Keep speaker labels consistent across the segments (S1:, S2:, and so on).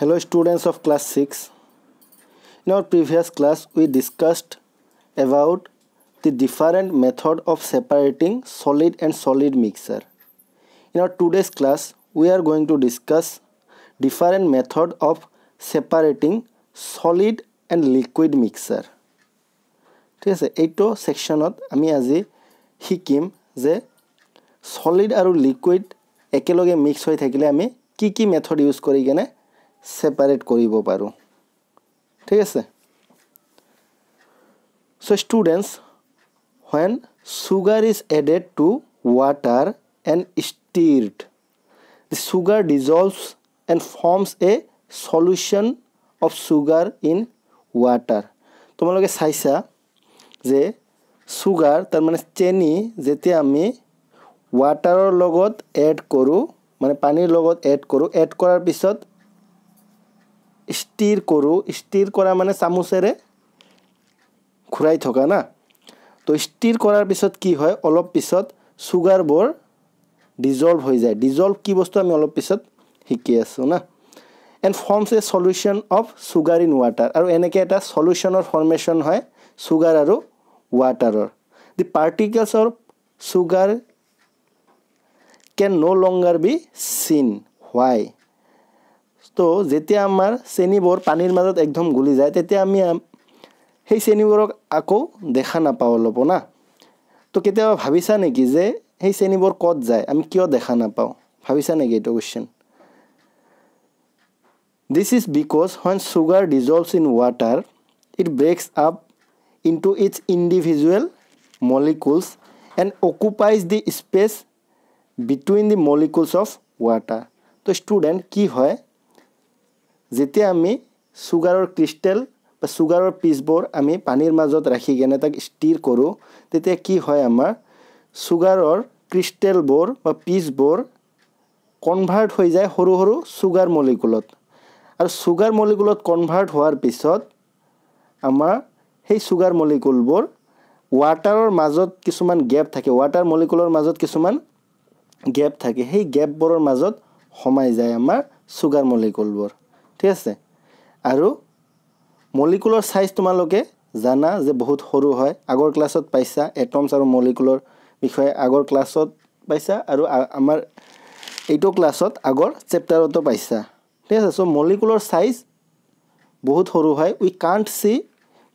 S1: Hello students of class 6. In our previous class we discussed about the different method of separating solid and solid mixture. In our today's class we are going to discuss different method of separating solid and liquid ছেকশ্যনত আমি আজি শিকিম যে solid আৰু liquid একেলগে mix হৈ থাকিলে আমি কি কি মেথড ইউজ কৰি কেনে চেপাৰেট কৰিব পাৰোঁ। ঠিক আছে? So' students when sugar is added to water and stirred the sugar dissolves and forms a solution of sugar in water তোমালোকে চাইছা যে চুগাৰ তাৰমানে চেনি যেতিয়া আমি ৱাটাৰৰ লগত এড কৰোঁ মানে পানীৰ লগত এড কৰোঁ এড কৰাৰ পিছত ষ্টিৰ কৰোঁ। ষ্টিৰ কৰা মানে চামুচেৰে ঘূৰাই থকা না। তো ষ্টিৰ কৰাৰ পিছত কি হয়? অলপ পিছত চুগাৰবোৰ ডিজল্ভ হৈ যায়। ডিজল্ভ কি বস্তু আমি অলপ পিছত শিকি আছোঁ না। And forms a solution of sugar in water আৰু এনেকৈ এটা চলিউশ্যনৰ ফৰ্মেশ্যন হয় চুগাৰ আৰু ৱাটাৰৰ the particles of sugar can no' longer be seen why তো যেতিয়া আমাৰ চেনিবোৰ পানীৰ মাজত একদম গুলি যায় তেতিয়া আমি সেই চেনিবোৰক আকৌ দেখা নাপাওঁ অলপ না? তো কেতিয়াবা ভাবিছা নেকি যে সেই চেনিবোৰ ক'ত যায়? আমি কিয় দেখা নাপাওঁ? ভাবিছা নেকি এইটো question this is because when sugar dissolves in water it breaks up into its individual molecules and occupies the space between the molecules of water তো ষ্টুডেণ্ট কি হয়? যেতিয়া আমি চুগাৰৰ ক্ৰিষ্টেল বা চুগাৰৰ পিচবোৰ আমি পানীৰ মাজত ৰাখি কেনে তাক ষ্টিৰ কৰোঁ তেতিয়া কি হয় আমাৰ? চুগাৰৰ ক্ৰিষ্টেলবোৰ বা পিচবোৰ কনভাৰ্ট হৈ যায় সৰু সৰু চুগাৰ মলিকুলত। আৰু চুগাৰ মলিকুলত কনভাৰ্ট হোৱাৰ পিছত আমাৰ সেই চুগাৰ মলিকুলবোৰ ৱাটাৰৰ মাজত কিছুমান গেপ থাকে ৱাটাৰ মলিকুলৰ মাজত কিছুমান গেপ থাকে। সেই গেপবোৰৰ মাজত সোমাই যায় আমাৰ চুগাৰ মলিকুলবোৰ। ঠিক আছে? আৰু মলিকুলৰ চাইজ তোমালোকে জানা যে বহুত সৰু হয়। আগৰ ক্লাছত পাইছা এটমছ আৰু মলিকুলৰ বিষয়ে আগৰ ক্লাছত পাইছা আৰু আমাৰ এইটো ক্লাছত আগৰ চেপ্টাৰতো পাইছা। ঠিক আছে? চ' মলিকুলৰ চাইজ বহুত সৰু হয়। We can't see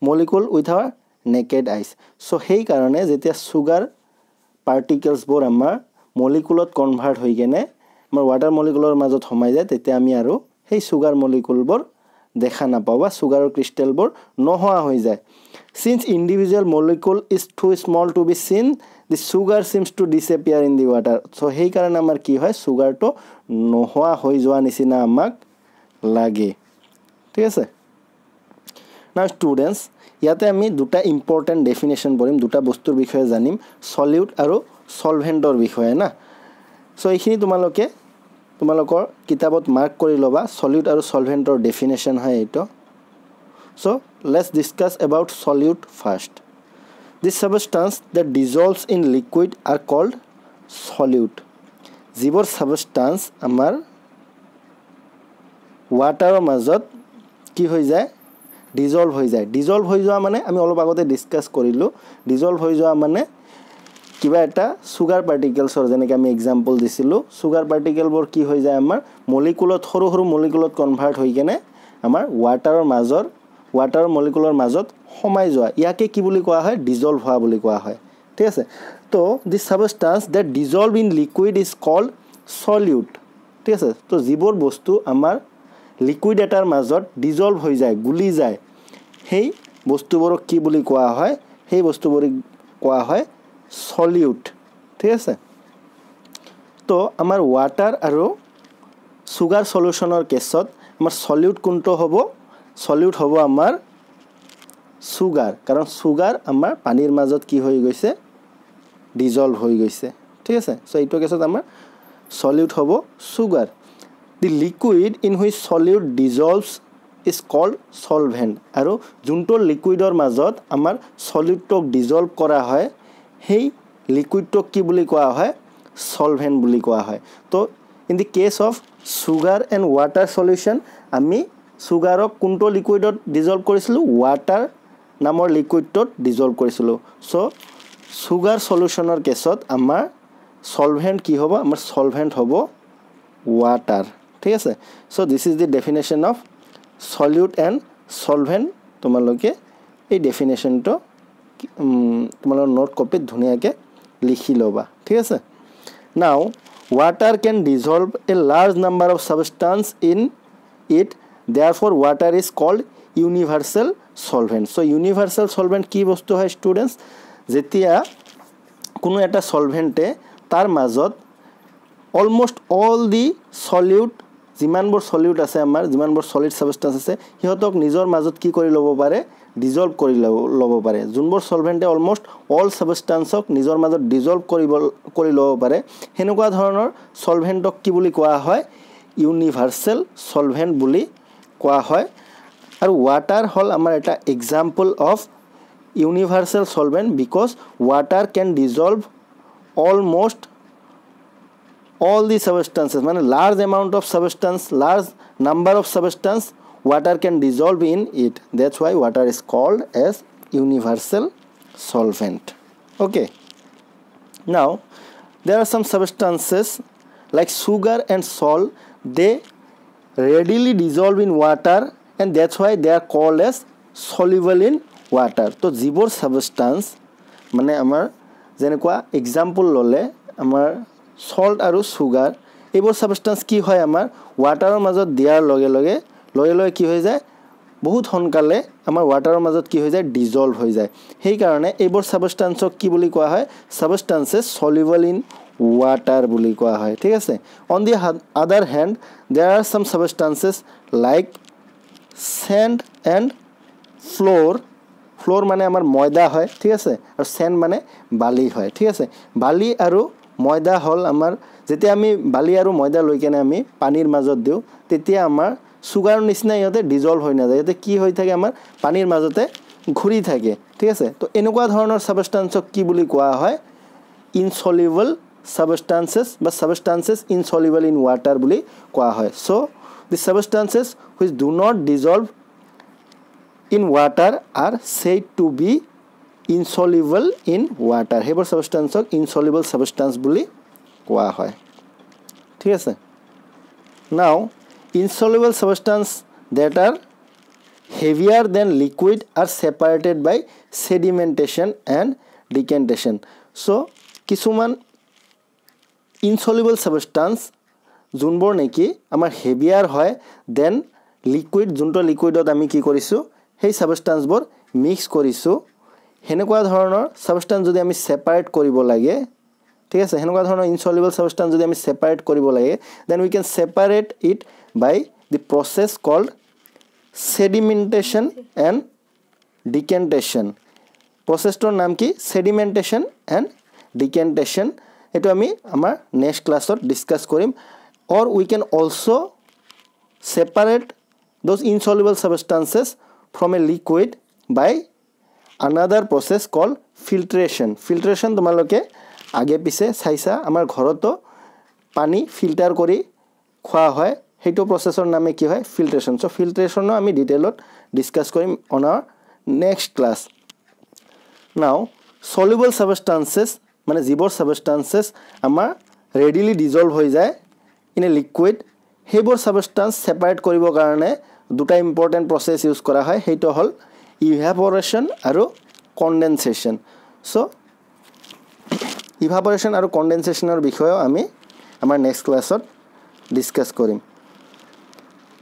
S1: molecule with our naked eyes so' সেইকাৰণে যেতিয়া চুগাৰ পাৰ্টিকেলছবোৰ আমাৰ মলিকুলত কনভাৰ্ট হৈ কেনে আমাৰ ৱাটাৰ মলিকুলৰ মাজত সোমাই যায় তেতিয়া আমি আৰু সেই চুগাৰ মলিকুলবোৰ দেখা নাপাওঁ বা চুগাৰৰ ক্ৰিষ্টেলবোৰ নোহোৱা হৈ যায়। Since individual molecule is too small to be seen the sugar seems to disappear in the water so' সেইকাৰণে আমাৰ কি হয়? চুগাৰটো নোহোৱা হৈ যোৱা নিচিনা আমাক লাগে। ঠিক আছে? না ষ্টুডেণ্টছ ইয়াতে আমি দুটা ইম্পৰ্টেণ্ট ডেফিনেশ্যন পঢ়িম দুটা বস্তুৰ বিষয়ে জানিম চলিউড আৰু চলভেণ্টৰ বিষয়ে না। চ' এইখিনি তোমালোকে তোমালোকৰ কিতাপত মাৰ্ক কৰি ল'বা চলিউড আৰু চলভেণ্টৰ ডেফিনেশ্যন হয় এইটো। So' let's discuss about solute first this substance that dissolves in liquid are called solute যিবোৰ ছাবষ্টান্স আমাৰ ৱাটাৰৰ মাজত কি হৈ যায়? ডিজল্ভ হৈ যায়। ডিজল্ভ হৈ যোৱা মানে আমি অলপ আগতে ডিছকাছ কৰিলোঁ। ডিজল্ভ হৈ যোৱা মানে কিবা এটা চুগাৰ পাৰ্টিকেলছৰ যেনেকৈ আমি এক্সাম্পল দিছিলোঁ চুগাৰ পাৰ্টিকেলবোৰ কি হৈ যায় আমাৰ মলিকুলত সৰু সৰু মলিকুলত কনভাৰ্ট হৈ কেনে আমাৰ ৱাটাৰৰ মাজৰ ৱাটাৰৰ মলিকুলৰ মাজত সোমাই যোৱা। ইয়াকে কি বুলি কোৱা হয়? ডিজল্ভ হোৱা বুলি কোৱা হয়। ঠিক আছে? তো this substance that dissolve in liquid is called solute ঠিক আছে? তো যিবোৰ বস্তু আমাৰ লিকুইড এটাৰ মাজত ডিজল্ভ হৈ যায় গুলি যায় সেই বস্তুবোৰক কি বুলি কোৱা হয়? সেই বস্তুবোৰক কোৱা হয় চলিউড ঠিক আছে? তো আমাৰ ৱাটাৰ আৰু চুগাৰ চলিউশ্যনৰ কেছত আমাৰ চলিউড কোনটো হ'ব? চলিউড হ'ব আমাৰ চুগাৰ কাৰণ চুগাৰ আমাৰ পানীৰ মাজত কি হৈ গৈছে? ডিজল্ভ হৈ গৈছে ঠিক আছে? চ' এইটো কেছত আমাৰ চলিউড হ'ব sugar the liquid in which solute dissolves is called solvent আৰু যোনটো লিকুইডৰ মাজত আমাৰ চলিউডটোক ডিজল্ভ কৰা হয় সেই লিকুইডটোক কি বুলি কোৱা হয়? চলভেণ্ট বুলি কোৱা হয়। তো in the case of sugar and water solution আমি চুগাৰক কোনটো লিকুইডত ডিজল্ভ কৰিছিলোঁ? ৱাটাৰ নামৰ লিকুইডটোত ডিজল্ভ কৰিছিলোঁ। চ' চুগাৰ চলিউশ্যনৰ কেছত আমাৰ চলভেণ্ট কি হ'ব? আমাৰ চলভেণ্ট হ'ব ৱাটাৰ ঠিক আছে? So' this is the definition of solute and solvent তোমালোকে এই ডেফিনেশ্যনটো তোমালোকৰ নোট কপিত ধুনীয়াকৈ লিখি ল'বা ঠিক আছে? Now water can dissolve a large number of substance in it therefore water is called universal solvent so' universal solvent কি বস্তু হয় ষ্টুডেণ্টছ যেতিয়া কোনো এটা চলভেণ্টে তাৰ মাজত অলমষ্ট অল দি চলিউড যিমানবোৰ চলিউড আছে আমাৰ যিমানবোৰ চলিড ছাবষ্টান্স আছে সিহঁতক নিজৰ মাজত কি কৰি ল'ব পাৰে? ডিজল্ভ কৰি ল'ব পাৰে। যোনবোৰ চলভেণ্টে অলমষ্ট অল ছাবষ্টান্সক নিজৰ মাজত ডিজল্ভ কৰিব কৰি ল'ব পাৰে সেনেকুৱা ধৰণৰ চলভেণ্টক কি বুলি কোৱা হয়? ইউনিভাৰ্চেল চলভেণ্ট বুলি কোৱা হয়। আৰু ৱাটাৰ হ'ল আমাৰ এটা example of universal solvent because water can dissolve almost all the substances মানে large amount of substance large number of substance water can dissolve in it that's why water is called as universal solvent okay now there are some substances like sugar and salt they readily dissolve in water and that's why they are called as soluble in water তো যিবোৰ substance মানে আমাৰ যেনেকুৱা example ল'লে আমাৰ salt আৰু sugar এইবোৰ substance কি হয় আমাৰ ৱাটাৰৰ মাজত দিয়াৰ লগে লগে লগে লগে কি হৈ যায়? বহুত সোনকালে আমাৰ ৱাটাৰৰ মাজত কি হৈ যায়? ডিজল্ভ হৈ যায়। সেইকাৰণে এইবোৰ ছাবষ্টান্সক কি বুলি কোৱা হয়? ছাবষ্টান্সেছ চলিবল ইন ৱাটাৰ বুলি কোৱা হয়। ঠিক আছে? অন দি আদাৰ hand there are some substances like sand and flour flour মানে আমাৰ ময়দা হয় ঠিক আছে? আৰু চেণ্ড মানে বালি হয় ঠিক আছে? বালি আৰু ময়দা হ'ল আমাৰ যেতিয়া আমি বালি আৰু ময়দা লৈ কেনে আমি পানীৰ মাজত দিওঁ তেতিয়া আমাৰ চুগাৰৰ নিচিনা ইহঁতে ডিজল্ভ হৈ নাযায়। ইহঁতে কি হৈ থাকে আমাৰ? পানীৰ মাজতে ঘূৰি থাকে ঠিক আছে? তো এনেকুৱা ধৰণৰ ছাবষ্টান্সক কি বুলি কোৱা হয়? ইনচলিবল ছাবষ্টান্সেছ বা ছাবষ্টান্সেছ ইনচলিবল ইন ৱাটাৰ বুলি কোৱা হয়। So' the substances which do not dissolve in water are said to be insoluble in water সেইবোৰ ছাবষ্টান্সক ইনচলিবল ছাবষ্টান্স বুলি কোৱা হয়। ঠিক আছে? নাও insoluble substance that are heavier than liquid are separated by sedimentation and decantation. So কিছুমান insoluble substance যোনবোৰ নেকি আমাৰ হেভিয়াৰ হয় দেন লিকুইড যোনটো লিকুইডত আমি কি কৰিছোঁ সেই ছাবষ্টান্সবোৰ মিক্স কৰিছোঁ সেনেকুৱা ধৰণৰ ছাবষ্টান্স যদি আমি ছেপাৰেট কৰিব লাগে ঠিক আছে সেনেকুৱা ধৰণৰ ইনচলিবল ছাবষ্টান্স যদি আমি ছেপাৰেট কৰিব লাগে then we can separate it by the process called sedimentation and decantation প্ৰচেছটোৰ নাম কি? ছেডিমেণ্টেশ্যন এণ্ড ডিকেণ্টেশ্যন এইটো আমি আমাৰ নেক্সট ক্লাছত ডিছকাছ কৰিম। Or we can also' separate those insoluble substances from a liquid by another process call filtration filtration তোমালোকে আগে পিছে চাইছা। আমাৰ ঘৰতো পানী ফিল্টাৰ কৰি খোৱা হয়। সেইটো প্ৰচেছৰ নামে কি হয়? ফিল্ট্ৰেশ্যন চ' ফিল্ট্ৰেশ্যনো আমি ডিটেইলত ডিছকাছ কৰিম on our next class now soluble substances মানে যিবোৰ ছাবষ্টান্সেছ আমাৰ ৰেডিলি ডিজল্ভ হৈ যায় ইন এ লিকুইড সেইবোৰ ছাবষ্টান্স ছেপাৰেট কৰিবৰ কাৰণে দুটা ইম্পৰ্টেণ্ট প্ৰচেছ ইউজ কৰা হয়। সেইটো হ'ল ইভেপৰেশ্যন আৰু কণ্ডেনচেশ্যন চ' ইভাপৰেশ্যন আৰু কণ্ডেনচেশ্যনৰ বিষয়েও আমি আমাৰ নেক্সট ক্লাছত ডিছকাছ কৰিম।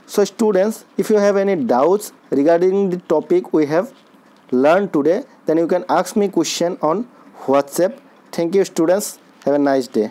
S1: so students if you have any doubts regarding the topic we have learned today then you can ask me question on whatsapp. Thank you students. Have a nice day.